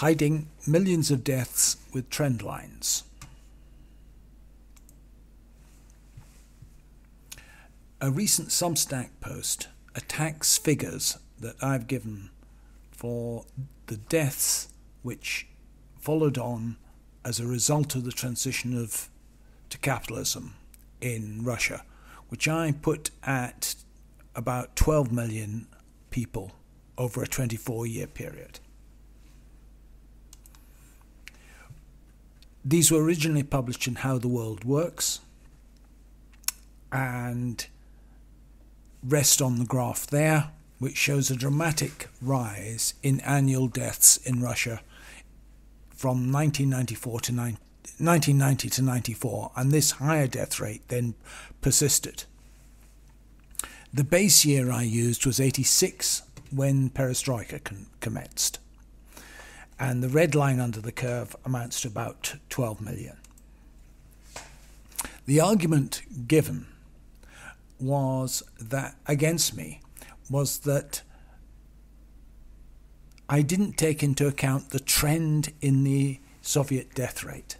hiding millions of deaths with trend lines. A recent Substack post attacks figures that I've given for the deaths which followed on as a result of the transition of to capitalism in Russia, which I put at about 12 million people over a 24 year period. These were originally published in How the World Works and rest on the graph there, which shows a dramatic rise in annual deaths in Russia from 1994 to 1990 to 94, and this higher death rate then persisted. The base year I used was 86 when perestroika commenced and the red line under the curve amounts to about 12 million. The argument given was that against me was that I didn't take into account the trend in the Soviet death rate.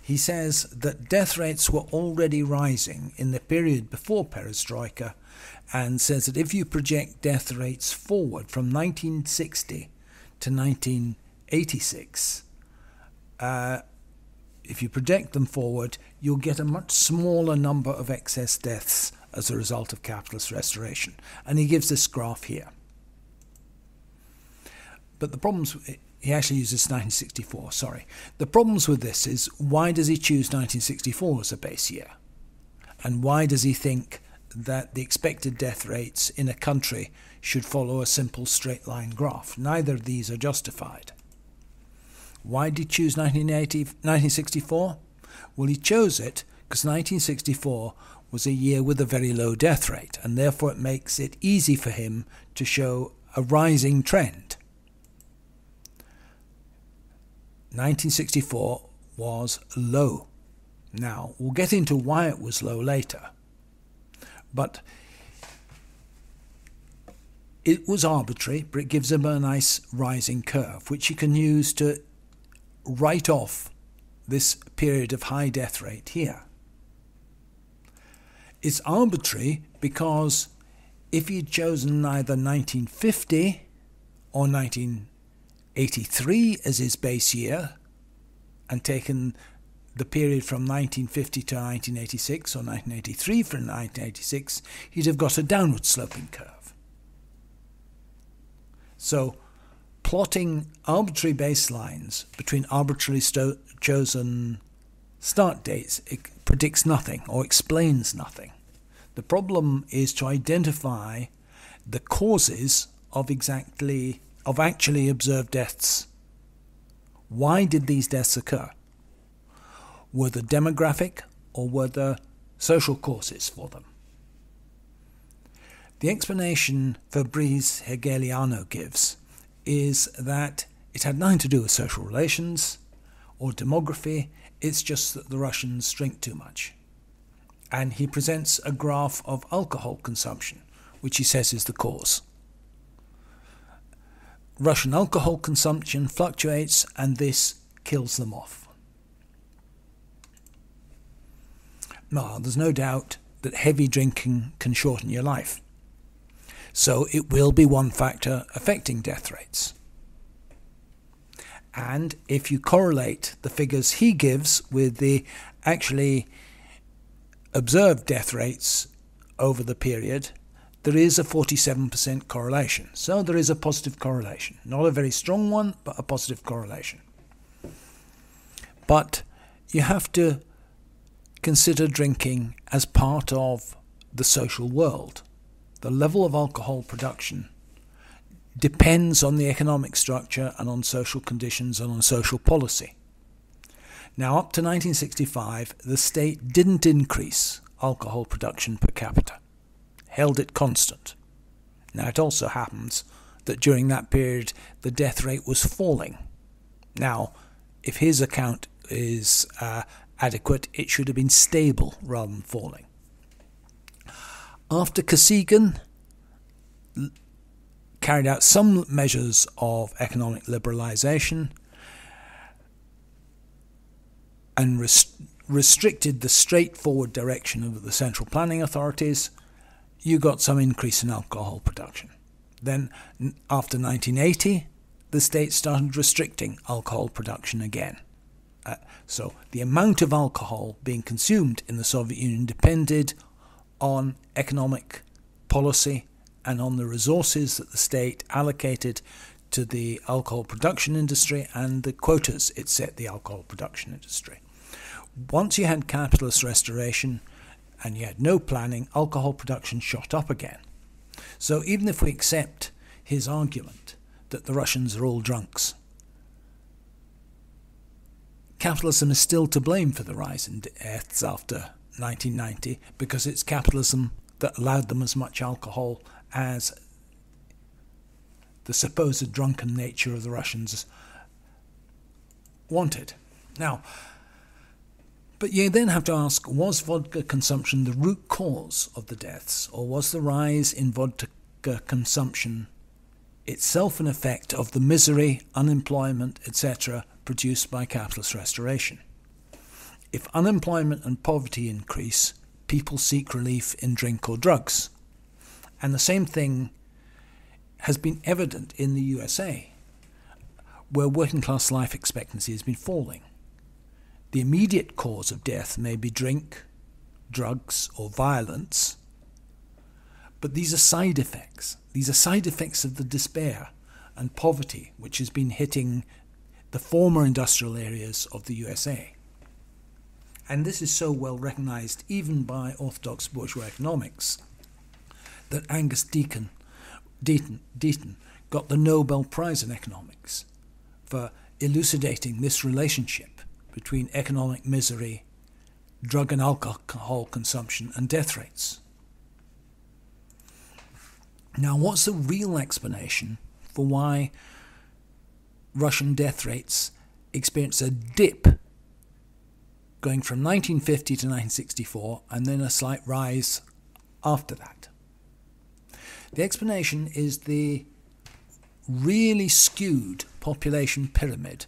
He says that death rates were already rising in the period before perestroika and says that if you project death rates forward from 1960 to 19 86, uh, if you project them forward, you'll get a much smaller number of excess deaths as a result of capitalist restoration. And he gives this graph here. But the problems, he actually uses 1964, sorry. The problems with this is why does he choose 1964 as a base year? And why does he think that the expected death rates in a country should follow a simple straight line graph? Neither of these are justified. Why did he choose 1964? Well, he chose it because 1964 was a year with a very low death rate, and therefore it makes it easy for him to show a rising trend. 1964 was low. Now, we'll get into why it was low later, but it was arbitrary, but it gives him a nice rising curve, which he can use to write off this period of high death rate here. It's arbitrary because if he'd chosen either 1950 or 1983 as his base year and taken the period from 1950 to 1986 or 1983 from 1986, he'd have got a downward sloping curve. So plotting arbitrary baselines between arbitrarily sto- chosen start dates predicts nothing or explains nothing. The problem is to identify the causes of exactly of actually observed deaths. Why did these deaths occur? Were there demographic or were there social causes for them? The explanation Fabrice Hegeliano gives is that it had nothing to do with social relations or demography, it's just that the Russians drink too much. And he presents a graph of alcohol consumption, which he says is the cause. Russian alcohol consumption fluctuates, and this kills them off. Now, there's no doubt that heavy drinking can shorten your life. So it will be one factor affecting death rates. And if you correlate the figures he gives with the actually observed death rates over the period, there is a 47% correlation. So there is a positive correlation. Not a very strong one, but a positive correlation. But you have to consider drinking as part of the social world the level of alcohol production depends on the economic structure and on social conditions and on social policy. Now, up to 1965, the state didn't increase alcohol production per capita, held it constant. Now, it also happens that during that period the death rate was falling. Now, if his account is uh, adequate, it should have been stable rather than falling. After Kosygin, carried out some measures of economic liberalization and rest- restricted the straightforward direction of the central planning authorities, you got some increase in alcohol production. Then, after 1980, the state started restricting alcohol production again. Uh, so, the amount of alcohol being consumed in the Soviet Union depended on economic policy and on the resources that the state allocated to the alcohol production industry and the quotas it set the alcohol production industry. Once you had capitalist restoration and you had no planning, alcohol production shot up again. So even if we accept his argument that the Russians are all drunks, capitalism is still to blame for the rise in deaths after 1990 because it's capitalism that allowed them as much alcohol as the supposed drunken nature of the Russians wanted. Now, but you then have to ask was vodka consumption the root cause of the deaths, or was the rise in vodka consumption itself an effect of the misery, unemployment, etc., produced by capitalist restoration? If unemployment and poverty increase, people seek relief in drink or drugs. And the same thing has been evident in the USA, where working class life expectancy has been falling. The immediate cause of death may be drink, drugs, or violence, but these are side effects. These are side effects of the despair and poverty which has been hitting the former industrial areas of the USA. And this is so well recognized even by orthodox bourgeois economics that Angus Deaton, Deaton, Deaton got the Nobel Prize in Economics for elucidating this relationship between economic misery, drug and alcohol consumption, and death rates. Now, what's the real explanation for why Russian death rates experience a dip going from 1950 to 1964 and then a slight rise after that? The explanation is the really skewed population pyramid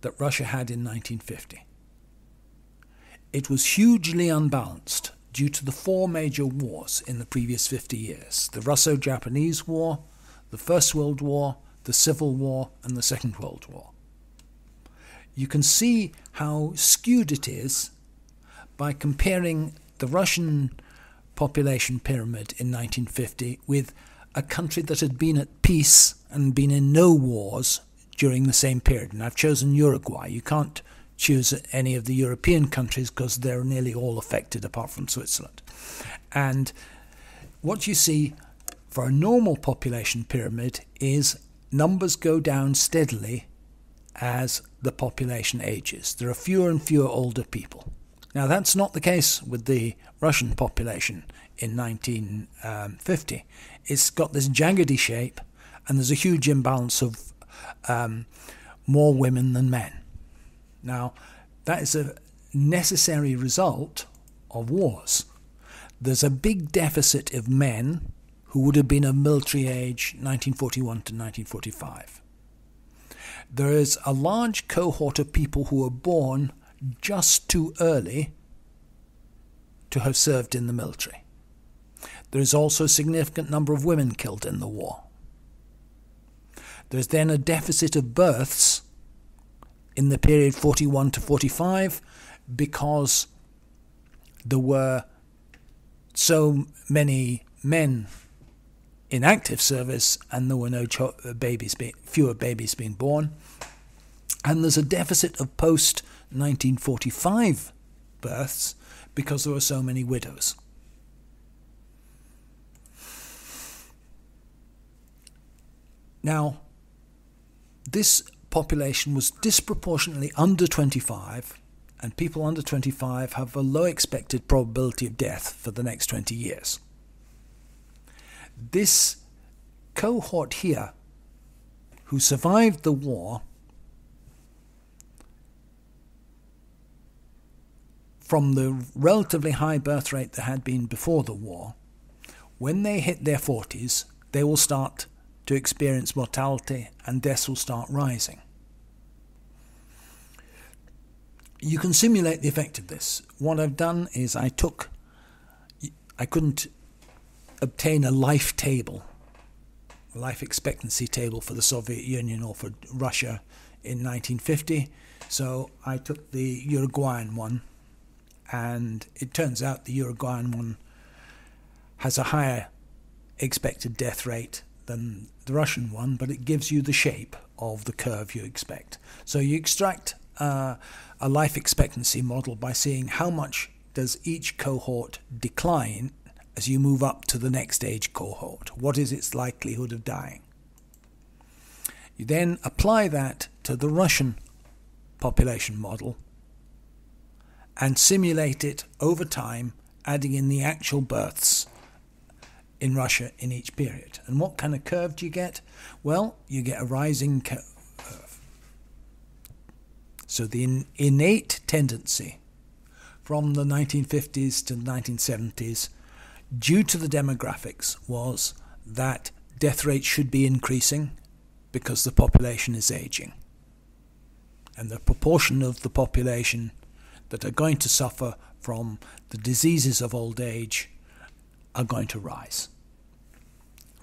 that Russia had in 1950. It was hugely unbalanced due to the four major wars in the previous 50 years the Russo Japanese War, the First World War, the Civil War, and the Second World War. You can see how skewed it is by comparing the Russian population pyramid in 1950 with a country that had been at peace and been in no wars during the same period. And I've chosen Uruguay. You can't choose any of the European countries because they're nearly all affected apart from Switzerland. And what you see for a normal population pyramid is numbers go down steadily as the population ages. There are fewer and fewer older people. Now, that's not the case with the Russian population in 1950. It's got this jaggedy shape, and there's a huge imbalance of um, more women than men. Now, that is a necessary result of wars. There's a big deficit of men who would have been of military age 1941 to 1945. There is a large cohort of people who were born just too early to have served in the military. There is also a significant number of women killed in the war. There's then a deficit of births in the period 41 to 45 because there were so many men in active service and there were no cho- uh, babies fewer babies being born and there's a deficit of post 1945 births because there were so many widows now this population was disproportionately under 25, and people under 25 have a low expected probability of death for the next 20 years. This cohort here, who survived the war, from the relatively high birth rate there had been before the war, when they hit their 40s, they will start to experience mortality and deaths will start rising. You can simulate the effect of this. What I've done is I took, I couldn't obtain a life table, a life expectancy table for the Soviet Union or for Russia in 1950, so I took the Uruguayan one, and it turns out the Uruguayan one has a higher expected death rate than the Russian one, but it gives you the shape of the curve you expect. So you extract uh, a life expectancy model by seeing how much does each cohort decline as you move up to the next age cohort. What is its likelihood of dying? You then apply that to the Russian population model and simulate it over time, adding in the actual births in Russia in each period. And what kind of curve do you get? Well, you get a rising curve. Uh, so the in, innate tendency from the 1950s to the 1970s, due to the demographics, was that death rates should be increasing because the population is aging. And the proportion of the population that are going to suffer from the diseases of old age are going to rise.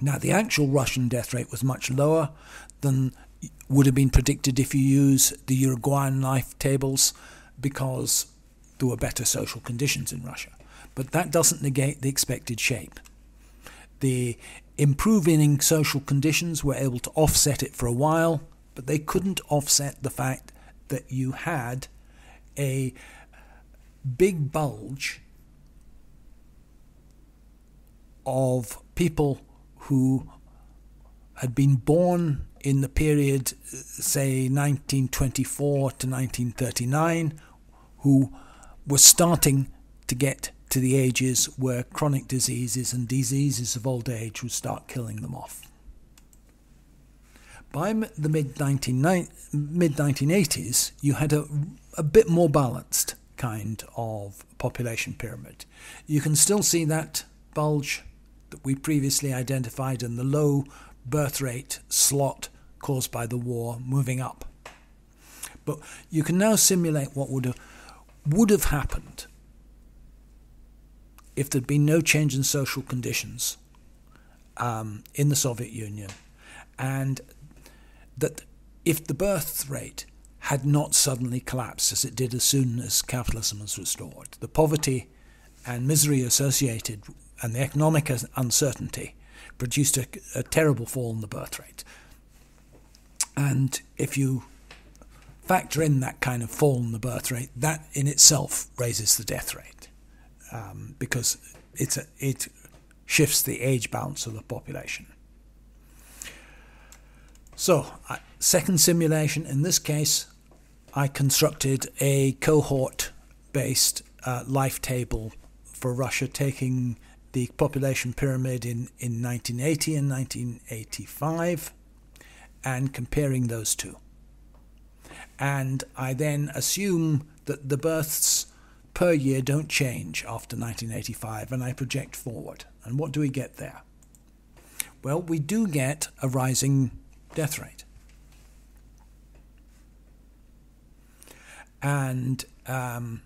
Now, the actual Russian death rate was much lower than would have been predicted if you use the Uruguayan life tables because there were better social conditions in Russia. But that doesn't negate the expected shape. The improving social conditions were able to offset it for a while, but they couldn't offset the fact that you had a big bulge of people who had been born in the period, say, 1924 to 1939, who were starting to get to the ages where chronic diseases and diseases of old age would start killing them off. By the mid 1980s, you had a, a bit more balanced kind of population pyramid. You can still see that bulge that we previously identified in the low birth rate slot caused by the war moving up. But you can now simulate what would have, would have happened if there'd been no change in social conditions um, in the Soviet Union, and that if the birth rate had not suddenly collapsed as it did as soon as capitalism was restored, the poverty and misery associated and the economic uncertainty produced a, a terrible fall in the birth rate. And if you factor in that kind of fall in the birth rate, that in itself raises the death rate um, because it's a, it shifts the age balance of the population. So, uh, second simulation, in this case, I constructed a cohort based uh, life table for Russia, taking the population pyramid in, in 1980 and 1985 and comparing those two. And I then assume that the births per year don't change after 1985 and I project forward. And what do we get there? Well, we do get a rising death rate. And um,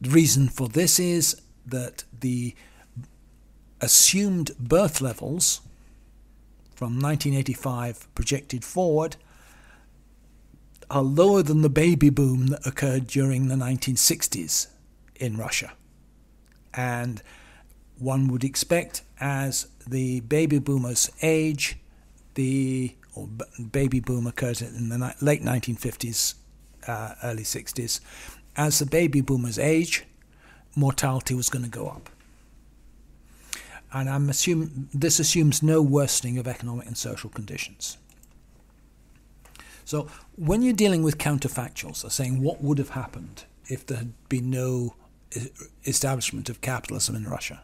The reason for this is that the assumed birth levels from 1985 projected forward are lower than the baby boom that occurred during the 1960s in Russia. And one would expect as the baby boomers age, the or baby boom occurred in the late 1950s, uh, early 60s, as the baby boomers age, mortality was going to go up. And I'm assuming this assumes no worsening of economic and social conditions. So when you're dealing with counterfactuals, saying what would have happened if there had been no establishment of capitalism in Russia,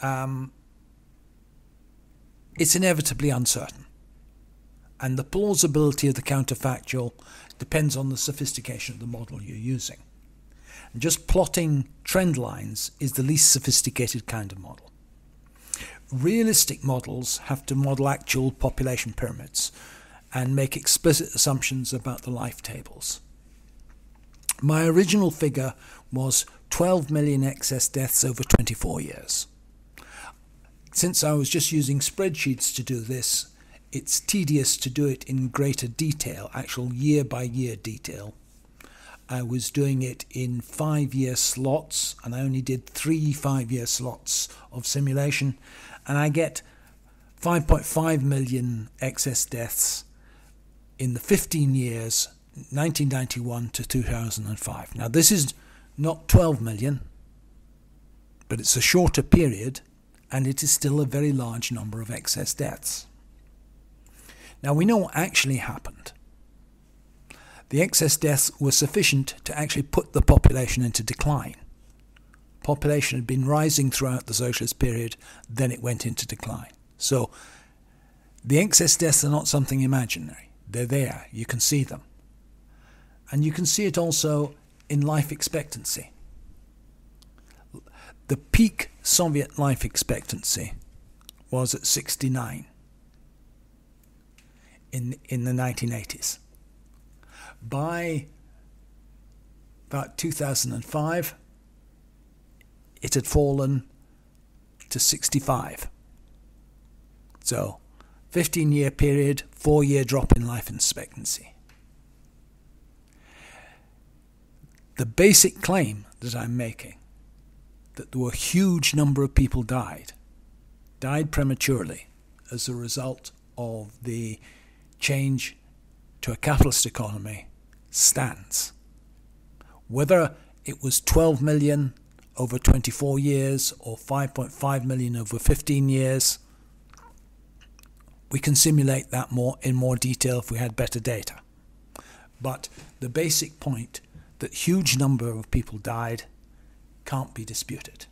um, it's inevitably uncertain. And the plausibility of the counterfactual depends on the sophistication of the model you're using. Just plotting trend lines is the least sophisticated kind of model. Realistic models have to model actual population pyramids and make explicit assumptions about the life tables. My original figure was 12 million excess deaths over 24 years. Since I was just using spreadsheets to do this, it's tedious to do it in greater detail, actual year by year detail. I was doing it in five year slots, and I only did three five year slots of simulation, and I get 5.5 million excess deaths in the 15 years 1991 to 2005. Now, this is not 12 million, but it's a shorter period, and it is still a very large number of excess deaths. Now, we know what actually happened the excess deaths were sufficient to actually put the population into decline. Population had been rising throughout the socialist period, then it went into decline. So the excess deaths are not something imaginary. They're there. You can see them. And you can see it also in life expectancy. The peak Soviet life expectancy was at 69 in, in the 1980s by about 2005, it had fallen to 65. So, 15 year period, four year drop in life expectancy. The basic claim that I'm making that there were a huge number of people died, died prematurely as a result of the change to a capitalist economy stands. Whether it was 12 million over 24 years or 5.5 million over 15 years, we can simulate that more in more detail if we had better data. But the basic point that huge number of people died can't be disputed.